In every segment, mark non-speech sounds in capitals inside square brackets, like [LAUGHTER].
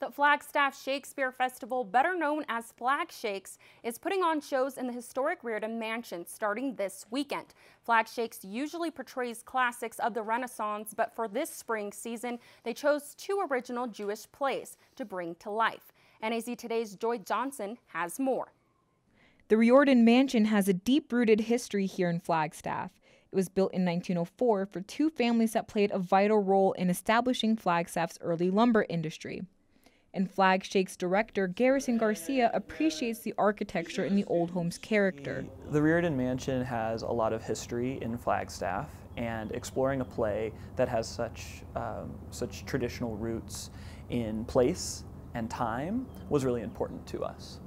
The Flagstaff Shakespeare Festival, better known as Flag Shakes, is putting on shows in the historic Riordan Mansion starting this weekend. Flag Shakes usually portrays classics of the Renaissance, but for this spring season, they chose two original Jewish plays to bring to life. NAZ Today's Joy Johnson has more. The Riordan Mansion has a deep rooted history here in Flagstaff. It was built in 1904 for two families that played a vital role in establishing Flagstaff's early lumber industry and Flag Shakes director Garrison Garcia appreciates the architecture and the old home's character. The Riordan Mansion has a lot of history in Flagstaff, and exploring a play that has such, um, such traditional roots in place and time was really important to us.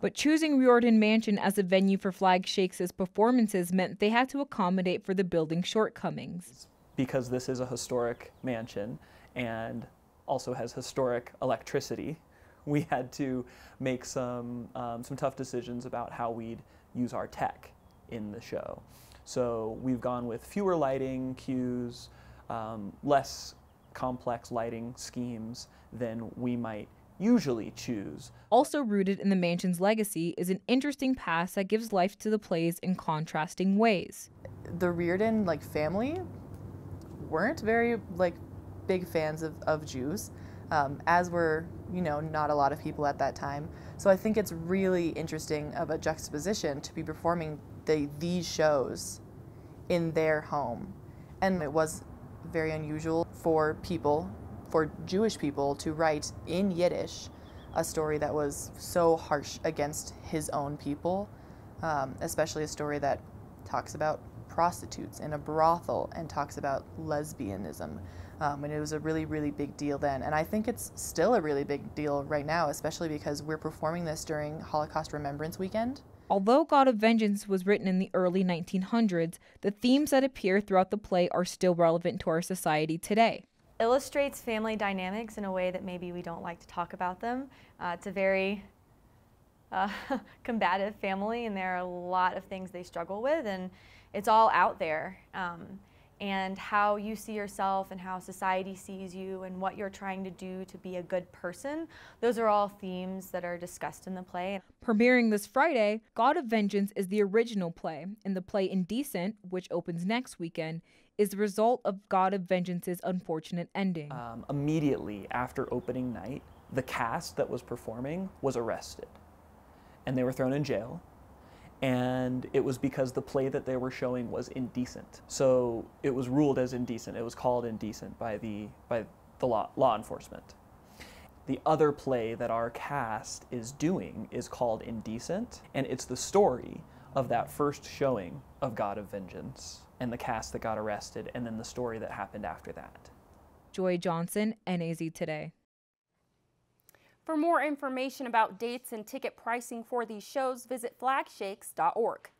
But choosing Riordan Mansion as a venue for Flag Shakes' performances meant they had to accommodate for the building's shortcomings. Because this is a historic mansion and also has historic electricity, we had to make some, um, some tough decisions about how we'd use our tech in the show. So we've gone with fewer lighting cues, um, less complex lighting schemes than we might usually choose. Also rooted in the mansion's legacy is an interesting past that gives life to the plays in contrasting ways. The Riordan like family weren't very like big fans of, of Jews, um, as were, you know, not a lot of people at that time. So I think it's really interesting of a juxtaposition to be performing the, these shows in their home. And it was very unusual for people, for Jewish people, to write in Yiddish a story that was so harsh against his own people, um, especially a story that talks about prostitutes in a brothel and talks about lesbianism. Um, and it was a really, really big deal then. And I think it's still a really big deal right now, especially because we're performing this during Holocaust Remembrance Weekend. Although God of Vengeance was written in the early 1900s, the themes that appear throughout the play are still relevant to our society today. Illustrates family dynamics in a way that maybe we don't like to talk about them. Uh, it's a very uh, [LAUGHS] combative family, and there are a lot of things they struggle with, and it's all out there. Um, and how you see yourself and how society sees you and what you're trying to do to be a good person. Those are all themes that are discussed in the play. Premiering this Friday, God of Vengeance is the original play, and the play Indecent, which opens next weekend, is the result of God of Vengeance's unfortunate ending. Um, immediately after opening night, the cast that was performing was arrested, and they were thrown in jail and it was because the play that they were showing was indecent. So it was ruled as indecent. It was called indecent by the by the law, law enforcement. The other play that our cast is doing is called Indecent, and it's the story of that first showing of God of Vengeance and the cast that got arrested, and then the story that happened after that. Joy Johnson, NAZ Today. For more information about dates and ticket pricing for these shows, visit flagshakes.org.